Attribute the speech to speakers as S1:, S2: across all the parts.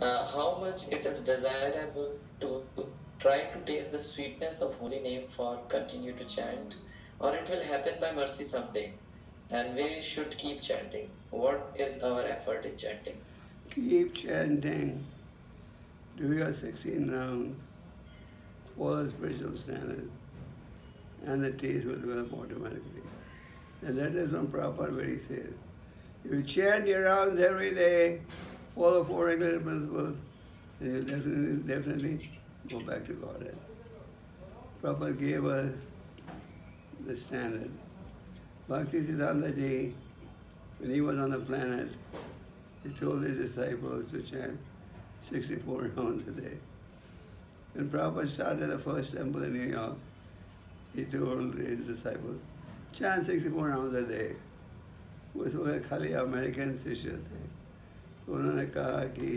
S1: uh, how much it is desirable to try to taste the sweetness of holy name for continue to chant, or it will happen by mercy someday, and we should keep chanting. What is our effort in chanting?
S2: Keep chanting. Do your 16 rounds. Follow spiritual standards. And the taste will develop automatically. And that is from Prabhupada where he says, you chant your rounds every day, all the four regulatory principles, they eh, will definitely, definitely go back to Godhead. Prabhupada gave us the standard. Bhakti Siddhanta Ji, when he was on the planet, he told his disciples to chant 64 rounds a day. When Prabhupada started the first temple in New York, he told his disciples, chant 64 rounds a day. It was a Khali American Sisha thing. तो उन्होंने कहा कि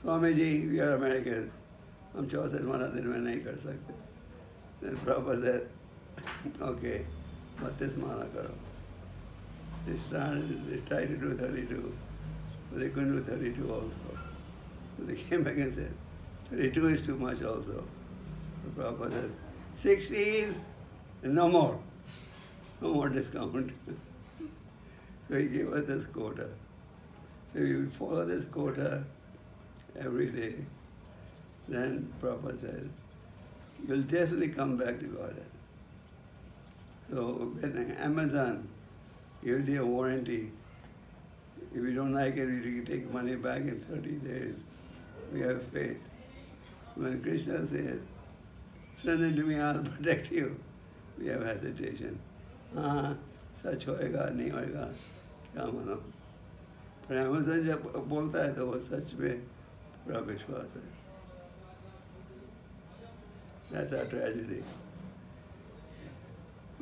S2: Swami ji we are American हम चौसठ माला दिन में नहीं कर सकते Then Prabhupada said, okay, बत्तीस माला करो They started, they tried to do 32, but they couldn't do 32 also. So they came back and said, 32 is too much also. So Prabhupada said, 16, and no more. No more discount. so he gave us this quota. So you follow this quota every day. Then Prabhupada said, you'll definitely come back to Godhead. So when Amazon gives you a warranty, if you don't like it, you can take money back in 30 days. We have faith. When Krishna says, send it to me, I'll protect you, we have hesitation. Ah, such hoega, nahi hoega, kya mano? पर Amazon जब बोलता है तो वो सच में पूरा विश्वास है That's our tragedy.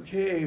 S2: Okay.